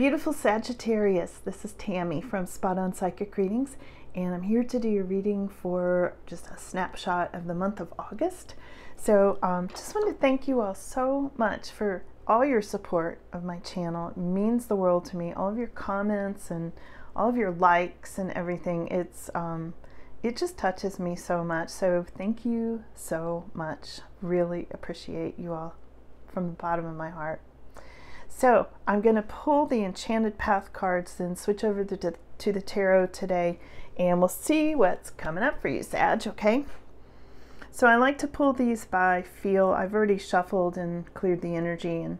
Beautiful Sagittarius, this is Tammy from Spot On Psychic Readings, and I'm here to do your reading for just a snapshot of the month of August. So, um, just want to thank you all so much for all your support of my channel. It means the world to me. All of your comments and all of your likes and everything. It's um, it just touches me so much. So thank you so much. Really appreciate you all from the bottom of my heart. So I'm going to pull the Enchanted Path cards and switch over to, to the tarot today and we'll see what's coming up for you, Sag, okay? So I like to pull these by feel. I've already shuffled and cleared the energy and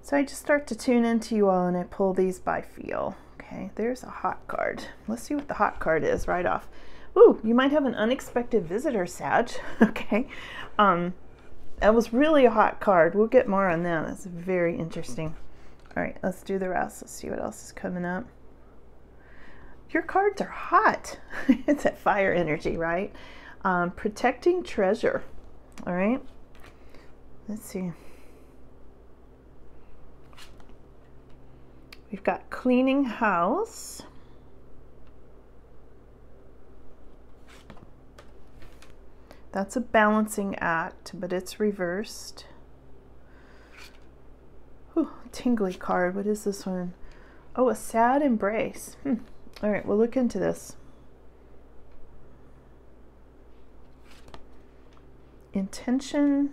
so I just start to tune into you all and I pull these by feel. Okay, there's a hot card. Let's see what the hot card is right off. Ooh, you might have an unexpected visitor, Sag. okay. Um, that was really a hot card. We'll get more on that. That's very interesting. All right, let's do the rest. Let's see what else is coming up. Your cards are hot. it's that fire energy, right? Um, protecting treasure. All right. Let's see. We've got cleaning house. That's a balancing act, but it's reversed. Ooh, tingly card. What is this one? Oh, a sad embrace. Hmm. All right, we'll look into this. Intention.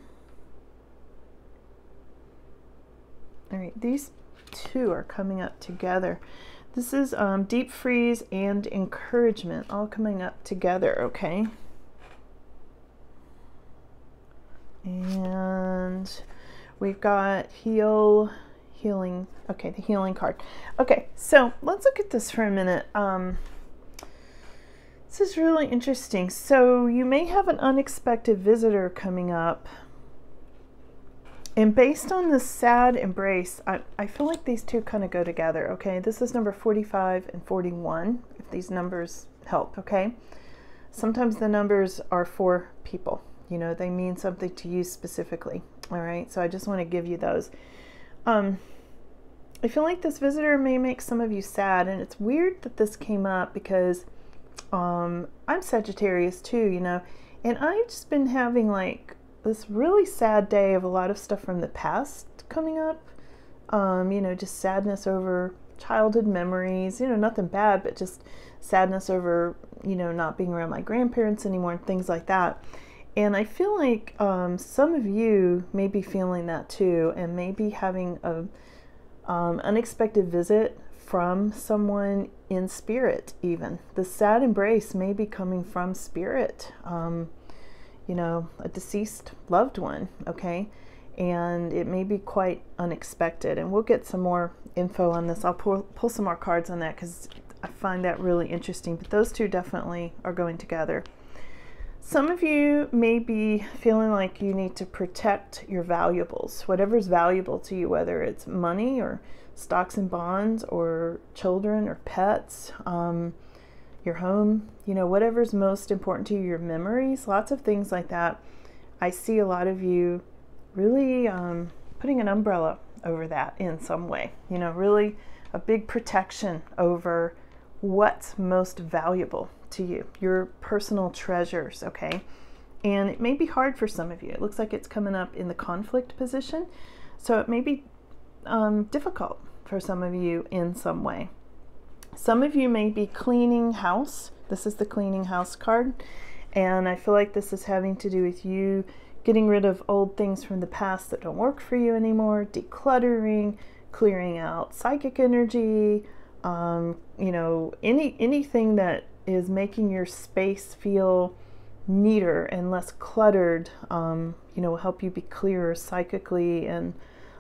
All right, these two are coming up together. This is um, deep freeze and encouragement all coming up together, okay? And we've got heal, healing. Okay, the healing card. Okay, so let's look at this for a minute. Um, this is really interesting. So you may have an unexpected visitor coming up. And based on the sad embrace, I, I feel like these two kind of go together, okay? This is number 45 and 41, if these numbers help, okay? Sometimes the numbers are for people. You know, they mean something to you specifically. All right. So I just want to give you those. Um, I feel like this visitor may make some of you sad, and it's weird that this came up because um, I'm Sagittarius too, you know, and I've just been having like this really sad day of a lot of stuff from the past coming up. Um, you know, just sadness over childhood memories, you know, nothing bad, but just sadness over, you know, not being around my grandparents anymore and things like that. And I feel like um, some of you may be feeling that too, and maybe having a um, unexpected visit from someone in spirit. Even the sad embrace may be coming from spirit. Um, you know, a deceased loved one. Okay, and it may be quite unexpected. And we'll get some more info on this. I'll pull pull some more cards on that because I find that really interesting. But those two definitely are going together. Some of you may be feeling like you need to protect your valuables, whatever's valuable to you, whether it's money or stocks and bonds or children or pets, um, your home, you know, whatever's most important to you, your memories, lots of things like that. I see a lot of you really um, putting an umbrella over that in some way, you know, really a big protection over what's most valuable to you, your personal treasures, okay? And it may be hard for some of you. It looks like it's coming up in the conflict position. So it may be um, difficult for some of you in some way. Some of you may be cleaning house. This is the cleaning house card. And I feel like this is having to do with you getting rid of old things from the past that don't work for you anymore, decluttering, clearing out psychic energy, um, you know, any anything that is making your space feel neater and less cluttered, um, you know, will help you be clearer psychically and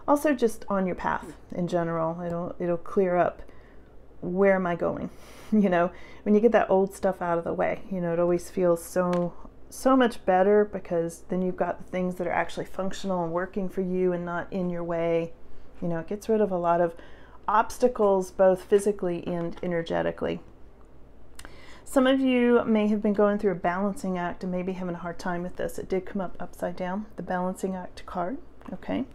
also just on your path in general. It'll it'll clear up where am I going? you know, when you get that old stuff out of the way, you know, it always feels so so much better because then you've got the things that are actually functional and working for you and not in your way. You know, it gets rid of a lot of obstacles both physically and energetically. Some of you may have been going through a balancing act and maybe having a hard time with this. It did come up upside down, the balancing act card, okay?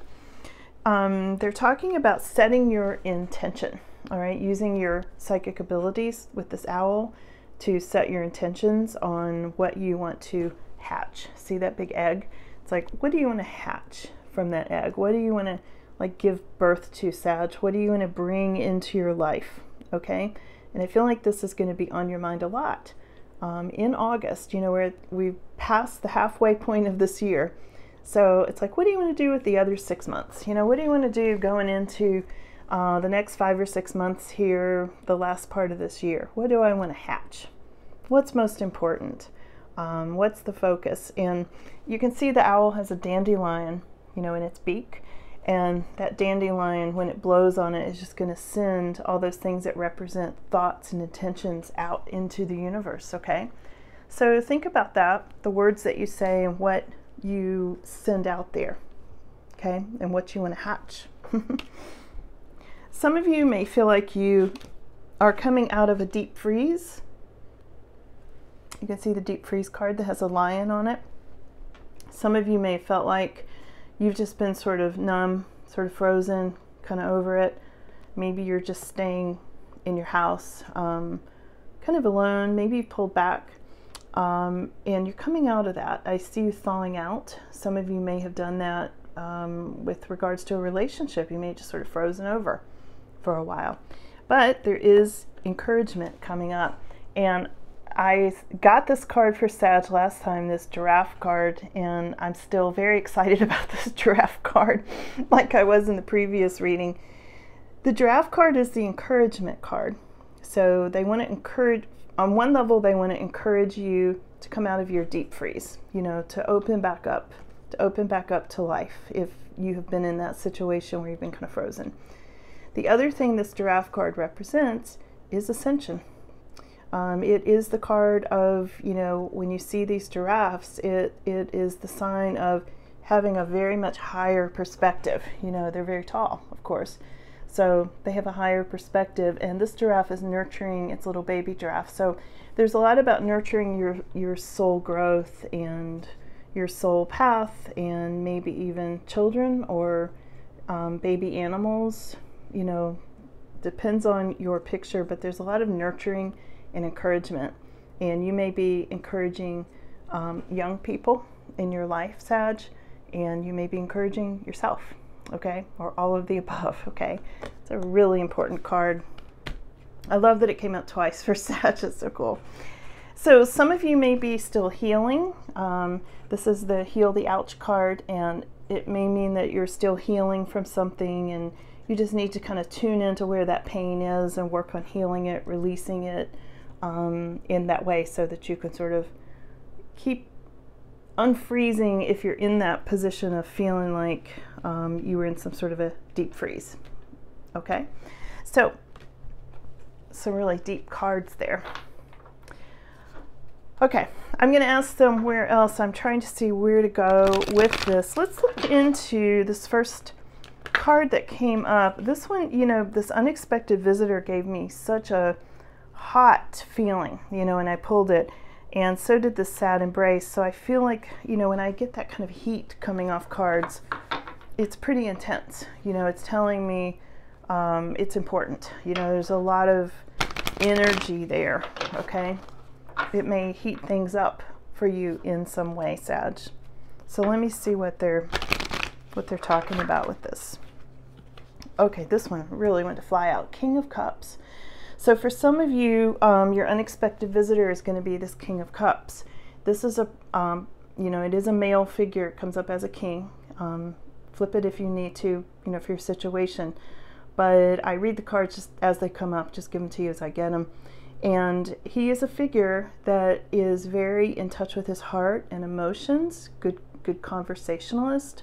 um, they're talking about setting your intention, all right, using your psychic abilities with this owl to set your intentions on what you want to hatch. See that big egg? It's like, what do you want to hatch from that egg? What do you want to like give birth to, Sag? What do you want to bring into your life? Okay, and I feel like this is going to be on your mind a lot. Um, in August, you know, where we've passed the halfway point of this year. So it's like, what do you want to do with the other six months? You know, what do you want to do going into uh, the next five or six months here, the last part of this year? What do I want to hatch? What's most important? Um, what's the focus? And you can see the owl has a dandelion, you know, in its beak. And that dandelion, when it blows on it, is just going to send all those things that represent thoughts and intentions out into the universe, okay? So think about that, the words that you say and what you send out there, okay? And what you want to hatch. Some of you may feel like you are coming out of a deep freeze. You can see the deep freeze card that has a lion on it. Some of you may have felt like you've just been sort of numb, sort of frozen, kind of over it. Maybe you're just staying in your house, um, kind of alone. Maybe you've pulled back um, and you're coming out of that. I see you thawing out. Some of you may have done that um, with regards to a relationship. You may have just sort of frozen over for a while. But there is encouragement coming up. And I got this card for Sag last time, this giraffe card, and I'm still very excited about this giraffe card, like I was in the previous reading. The giraffe card is the encouragement card. So they want to encourage, on one level, they want to encourage you to come out of your deep freeze, you know, to open back up, to open back up to life if you have been in that situation where you've been kind of frozen. The other thing this giraffe card represents is ascension. Um, it is the card of, you know, when you see these giraffes, it, it is the sign of having a very much higher perspective. You know, they're very tall, of course. So they have a higher perspective, and this giraffe is nurturing its little baby giraffe. So there's a lot about nurturing your, your soul growth and your soul path, and maybe even children or um, baby animals. You know, depends on your picture, but there's a lot of nurturing and encouragement. And you may be encouraging um, young people in your life, Sag, and you may be encouraging yourself, okay? Or all of the above, okay? It's a really important card. I love that it came out twice for Sag, it's so cool. So some of you may be still healing. Um, this is the Heal the Ouch card, and it may mean that you're still healing from something and you just need to kind of tune into where that pain is and work on healing it, releasing it, um, in that way so that you can sort of keep unfreezing if you're in that position of feeling like um, you were in some sort of a deep freeze. Okay, so some really deep cards there. Okay, I'm going to ask them where else. I'm trying to see where to go with this. Let's look into this first card that came up. This one, you know, this unexpected visitor gave me such a hot feeling, you know, and I pulled it. And so did the sad embrace. So I feel like, you know, when I get that kind of heat coming off cards, it's pretty intense. You know, it's telling me um, it's important. You know, there's a lot of energy there, okay? It may heat things up for you in some way, Sag. So let me see what they're what they're talking about with this. Okay, this one really went to fly out. King of Cups. So for some of you, um, your unexpected visitor is going to be this King of Cups. This is a, um, you know, it is a male figure. It comes up as a king. Um, flip it if you need to, you know, for your situation. But I read the cards just as they come up, just give them to you as I get them. And he is a figure that is very in touch with his heart and emotions, good, good conversationalist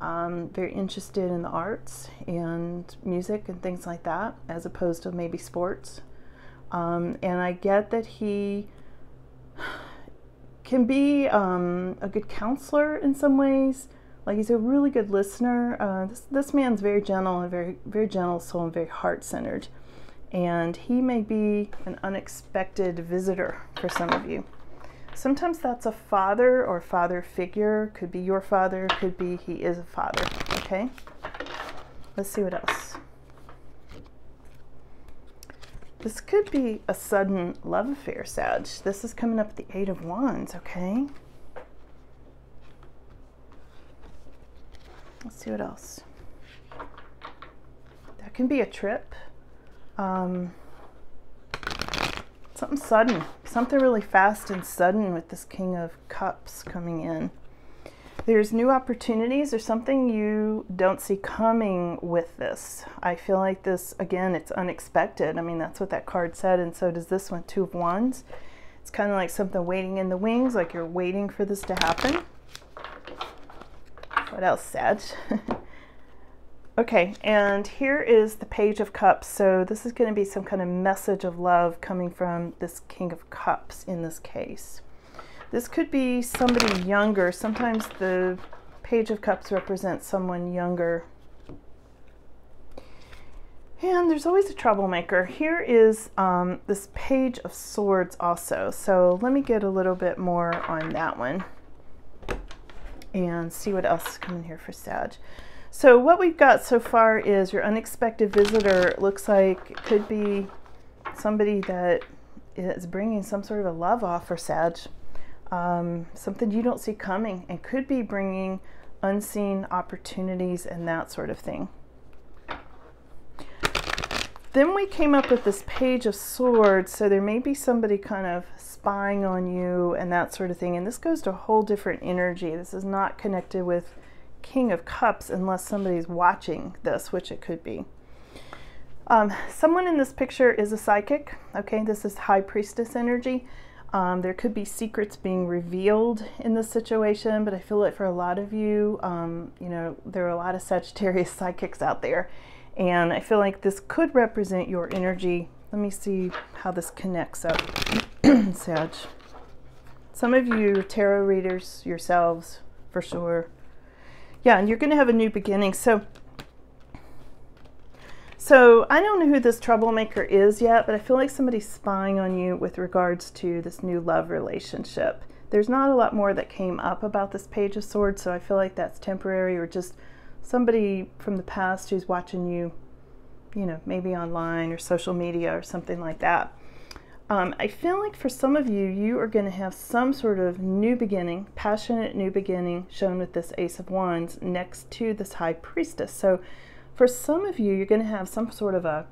um, very interested in the arts and music and things like that, as opposed to maybe sports. Um, and I get that he can be um, a good counselor in some ways. Like he's a really good listener. Uh, this, this man's very gentle and very very gentle soul and very heart centered, and he may be an unexpected visitor for some of you. Sometimes that's a father or father figure. Could be your father, could be he is a father, okay? Let's see what else. This could be a sudden love affair, Sag. This is coming up the Eight of Wands, okay? Let's see what else. That can be a trip. Um, something sudden, something really fast and sudden with this King of Cups coming in. There's new opportunities or something you don't see coming with this. I feel like this, again, it's unexpected. I mean, that's what that card said, and so does this one, Two of Wands. It's kind of like something waiting in the wings, like you're waiting for this to happen. What else, Sag? okay, and here is the Page of Cups. So this is going to be some kind of message of love coming from this King of Cups in this case. This could be somebody younger. Sometimes the Page of Cups represents someone younger. And there's always a troublemaker. Here is um, this Page of Swords also. So let me get a little bit more on that one and see what else is coming here for Sag. So what we've got so far is your unexpected visitor looks like could be somebody that is bringing some sort of a love offer, Sag um, something you don't see coming, and could be bringing unseen opportunities and that sort of thing. Then we came up with this page of swords, so there may be somebody kind of spying on you and that sort of thing. And this goes to a whole different energy. This is not connected with King of Cups unless somebody's watching this, which it could be. Um, someone in this picture is a psychic. Okay, this is High Priestess energy. Um, there could be secrets being revealed in this situation, but I feel like for a lot of you, um, you know, there are a lot of Sagittarius psychics out there, and I feel like this could represent your energy. Let me see how this connects up, Sag. Some of you tarot readers yourselves, for sure. Yeah, and you're going to have a new beginning. So so I don't know who this troublemaker is yet, but I feel like somebody's spying on you with regards to this new love relationship. There's not a lot more that came up about this Page of Swords, so I feel like that's temporary or just somebody from the past who's watching you, you know, maybe online or social media or something like that. Um, I feel like for some of you, you are going to have some sort of new beginning, passionate new beginning shown with this Ace of Wands next to this High Priestess. So for some of you, you're going to have some sort of a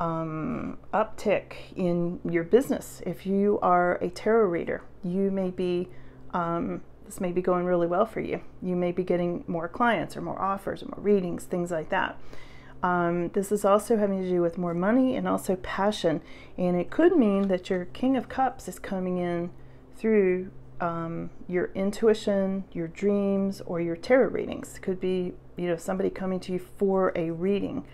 um, uptick in your business. If you are a tarot reader, you may be, um, this may be going really well for you. You may be getting more clients or more offers or more readings, things like that. Um, this is also having to do with more money and also passion. And it could mean that your King of Cups is coming in through um, your intuition, your dreams, or your tarot readings. It could be you know somebody coming to you for a reading.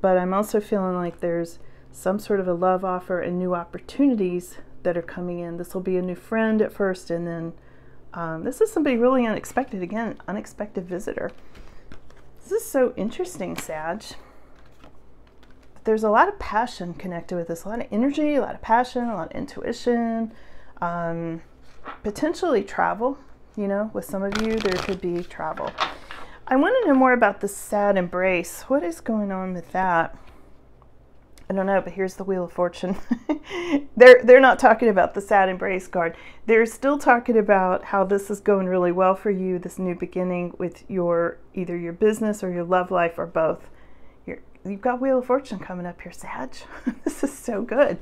But i'm also feeling like there's some sort of a love offer and new opportunities that are coming in. This will be a new friend at first and then um, this is somebody really unexpected. Again unexpected visitor. This is so interesting sag there's a lot of passion connected with this a lot of energy a lot of passion a lot of intuition um, potentially travel you know with some of you there could be travel I want to know more about the sad embrace. What is going on with that? I don't know, but here's the Wheel of Fortune. they're they're not talking about the sad embrace card. They're still talking about how this is going really well for you, this new beginning with your either your business or your love life or both. You have got Wheel of Fortune coming up here, Sag. this is so good.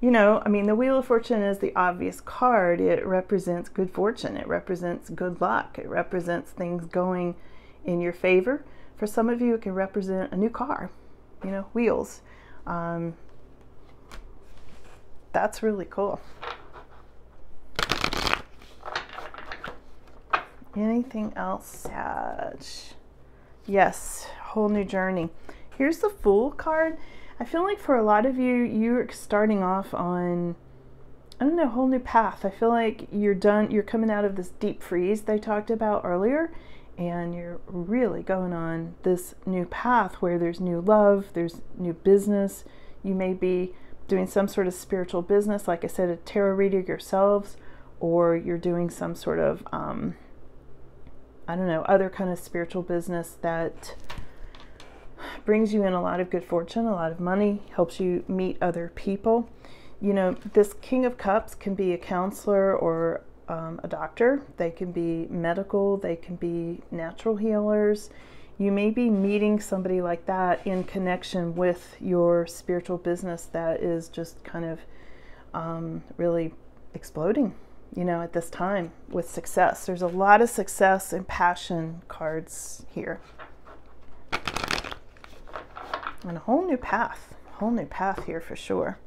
You know, I mean, the Wheel of Fortune is the obvious card. It represents good fortune. It represents good luck. It represents things going in your favor. For some of you, it can represent a new car, you know, wheels. Um, that's really cool. Anything else, Sag? Yes, whole new journey. Here's the Fool card. I feel like for a lot of you, you're starting off on, I don't know, a whole new path. I feel like you're done, you're coming out of this deep freeze they talked about earlier, and you're really going on this new path where there's new love, there's new business. You may be doing some sort of spiritual business, like I said, a tarot reader yourselves, or you're doing some sort of, um, I don't know, other kind of spiritual business that brings you in a lot of good fortune, a lot of money, helps you meet other people. You know, this King of Cups can be a counselor or um, a doctor, they can be medical, they can be natural healers. You may be meeting somebody like that in connection with your spiritual business that is just kind of um, really exploding, you know, at this time with success. There's a lot of success and passion cards here. And a whole new path, whole new path here for sure.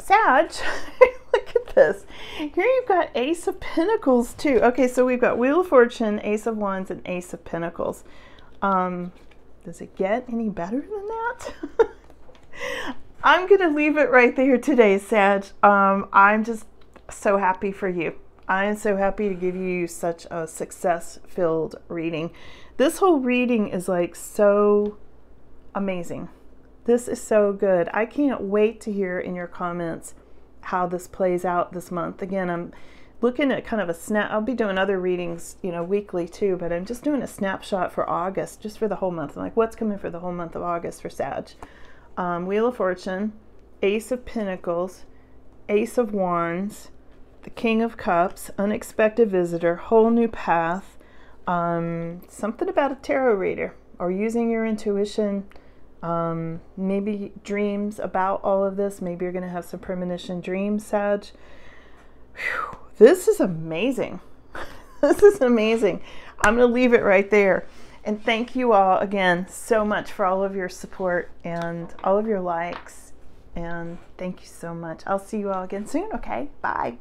Sag, look at this. Here you've got Ace of Pentacles too. Okay, so we've got Wheel of Fortune, Ace of Wands, and Ace of Pentacles. Um, does it get any better than that? I'm going to leave it right there today, Sag. Um, I'm just so happy for you. I am so happy to give you such a success filled reading. This whole reading is like so amazing. This is so good. I can't wait to hear in your comments how this plays out this month. Again, I'm looking at kind of a snap. I'll be doing other readings, you know, weekly too, but I'm just doing a snapshot for August, just for the whole month. I'm like, what's coming for the whole month of August for Sag? um, Wheel of Fortune, Ace of Pentacles, Ace of Wands, the King of Cups, Unexpected Visitor, Whole New Path, um, something about a tarot reader or using your intuition, um, maybe dreams about all of this. Maybe you're going to have some premonition dreams, Sag. Whew, this is amazing. this is amazing. I'm going to leave it right there. And thank you all again so much for all of your support and all of your likes. And thank you so much. I'll see you all again soon. Okay. Bye.